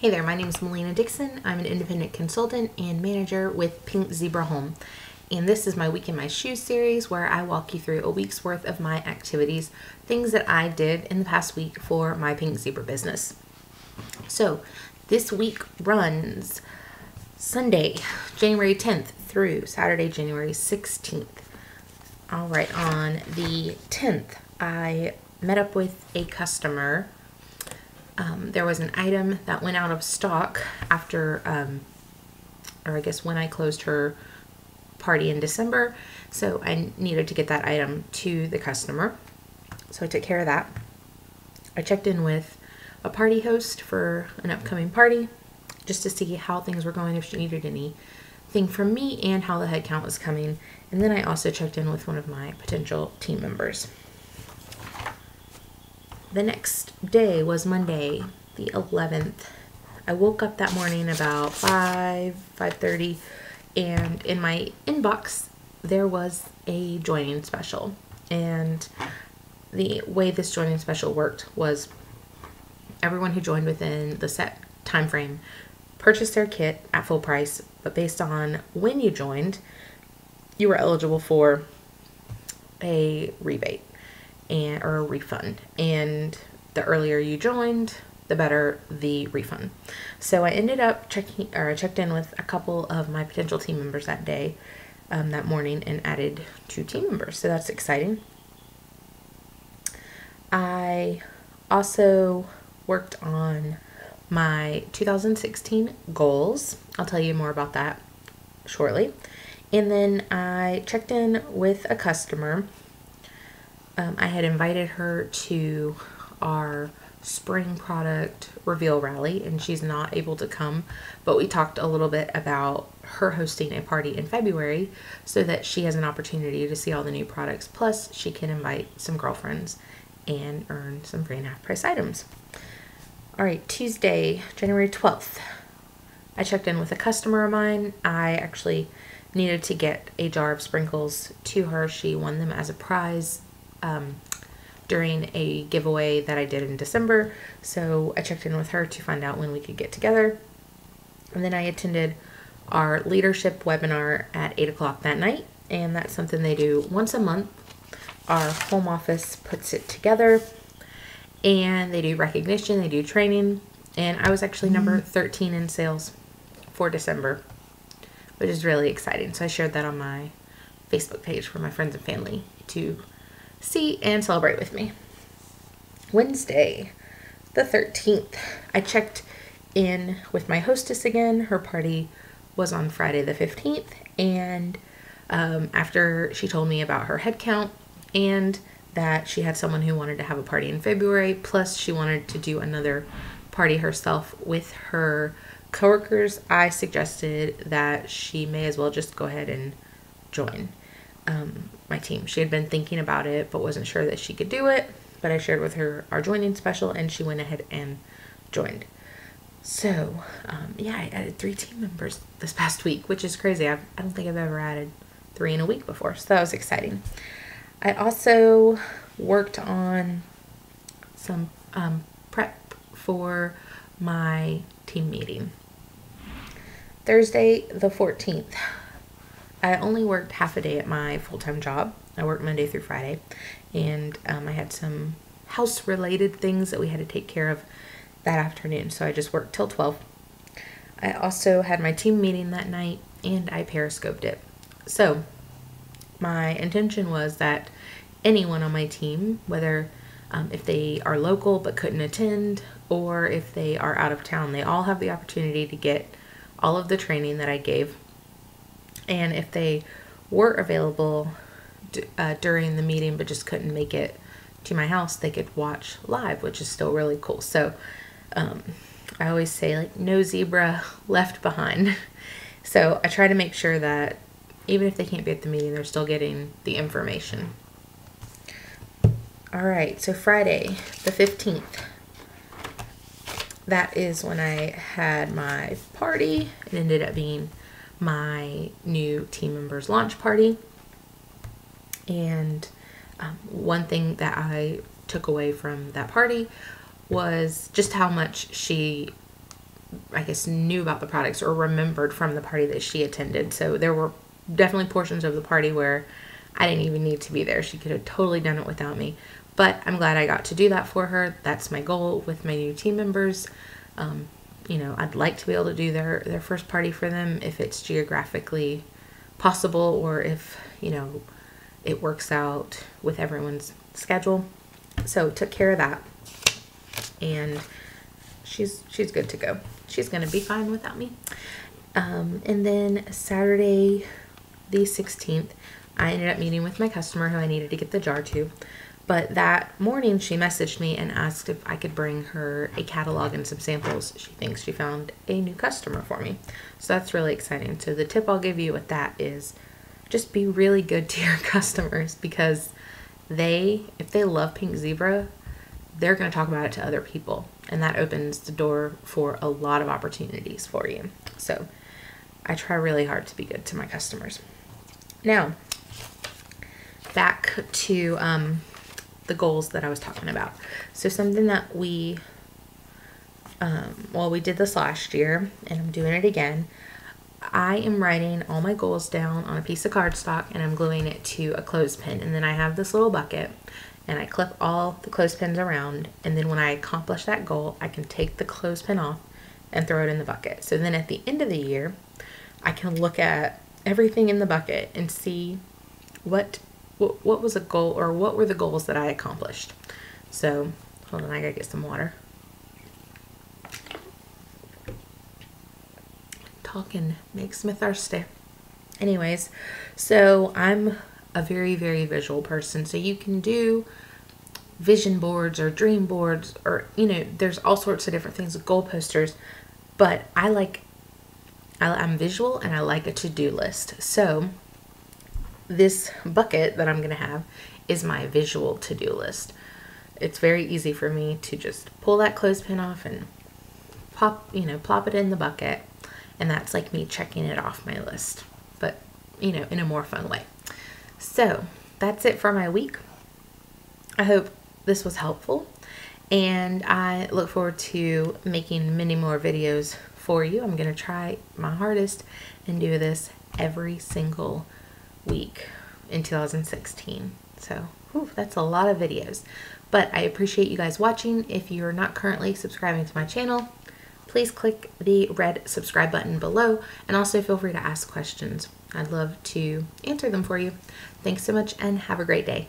Hey there, my name is Melina Dixon. I'm an independent consultant and manager with Pink Zebra Home. And this is my Week in My Shoes series where I walk you through a week's worth of my activities, things that I did in the past week for my Pink Zebra business. So, this week runs Sunday, January 10th through Saturday, January 16th. All right, on the 10th, I met up with a customer um, there was an item that went out of stock after, um, or I guess when I closed her party in December. So I needed to get that item to the customer. So I took care of that. I checked in with a party host for an upcoming party just to see how things were going, if she needed anything from me, and how the head count was coming. And then I also checked in with one of my potential team members the next day was Monday, the 11th. I woke up that morning about 5, 5.30, and in my inbox, there was a joining special. And the way this joining special worked was everyone who joined within the set time frame purchased their kit at full price, but based on when you joined, you were eligible for a rebate and or a refund. And the earlier you joined, the better the refund. So I ended up checking or I checked in with a couple of my potential team members that day, um, that morning, and added two team members. So that's exciting. I also worked on my 2016 goals. I'll tell you more about that shortly. And then I checked in with a customer um, I had invited her to our spring product reveal rally and she's not able to come but we talked a little bit about her hosting a party in February so that she has an opportunity to see all the new products. Plus she can invite some girlfriends and earn some free and half price items. All right Tuesday January 12th I checked in with a customer of mine. I actually needed to get a jar of sprinkles to her. She won them as a prize um, during a giveaway that I did in December. So I checked in with her to find out when we could get together. And then I attended our leadership webinar at 8 o'clock that night. And that's something they do once a month. Our home office puts it together and they do recognition, they do training. And I was actually number mm-hmm. 13 in sales for December, which is really exciting. So I shared that on my Facebook page for my friends and family to see and celebrate with me. Wednesday, the 13th, I checked in with my hostess again. Her party was on Friday the 15th, and um, after she told me about her head count and that she had someone who wanted to have a party in February, plus she wanted to do another party herself with her coworkers, I suggested that she may as well just go ahead and join um, my team. She had been thinking about it but wasn't sure that she could do it. But I shared with her our joining special and she went ahead and joined. So, um, yeah, I added three team members this past week, which is crazy. I've, I don't think I've ever added three in a week before. So that was exciting. I also worked on some um, prep for my team meeting. Thursday, the 14th, I only worked half a day at my full time job. I worked Monday through Friday, and um, I had some house related things that we had to take care of that afternoon, so I just worked till 12. I also had my team meeting that night and I periscoped it. So, my intention was that anyone on my team, whether um, if they are local but couldn't attend, or if they are out of town, they all have the opportunity to get all of the training that I gave and if they were available uh, during the meeting but just couldn't make it to my house, they could watch live, which is still really cool. So um, I always say, like, no zebra left behind. so I try to make sure that even if they can't be at the meeting, they're still getting the information. All right, so Friday, the 15th, that is when I had my party. It ended up being my new team members launch party. And um, one thing that I took away from that party was just how much she I guess, knew about the products or remembered from the party that she attended. So there were definitely portions of the party where I didn't even need to be there. She could have totally done it without me. But I'm glad I got to do that for her. That's my goal with my new team members. Um, you know, I'd like to be able to do their, their first party for them if it's geographically possible or if, you know, it works out with everyone's schedule. So took care of that. And she's she's good to go. She's gonna be fine without me. Um, and then Saturday the 16th, I ended up meeting with my customer who I needed to get the jar to. But that morning, she messaged me and asked if I could bring her a catalog and some samples. She thinks she found a new customer for me. So that's really exciting. So the tip I'll give you with that is just be really good to your customers because they, if they love Pink Zebra, they're going to talk about it to other people. And that opens the door for a lot of opportunities for you. So I try really hard to be good to my customers. Now, back to um, the goals that I was talking about. So something that we, um, well, we did this last year, and I'm doing it again. I am writing all my goals down on a piece of cardstock, and I'm gluing it to a clothespin. And then I have this little bucket, and I clip all the clothespins around. And then when I accomplish that goal, I can take the clothespin off and throw it in the bucket. So then at the end of the year, I can look at everything in the bucket and see what what, what was a goal or what were the goals that I accomplished. So hold on, I gotta get some water. Talking makes me thirsty. Anyways, so I'm a very, very visual person. So you can do vision boards or dream boards or, you know, there's all sorts of different things, with goal posters. But I like, I, am visual and I like a to-do list. So this bucket that I'm going to have is my visual to-do list. It's very easy for me to just pull that clothespin off and pop, you know, plop it in the bucket. And that's like me checking it off my list, but you know, in a more fun way. So that's it for my week. I hope this was helpful and I look forward to making many more videos for you. I'm going to try my hardest and do this every single week in 2016. So whew, that's a lot of videos. But I appreciate you guys watching. If you're not currently subscribing to my channel, please click the red subscribe button below and also feel free to ask questions. I'd love to answer them for you. Thanks so much and have a great day.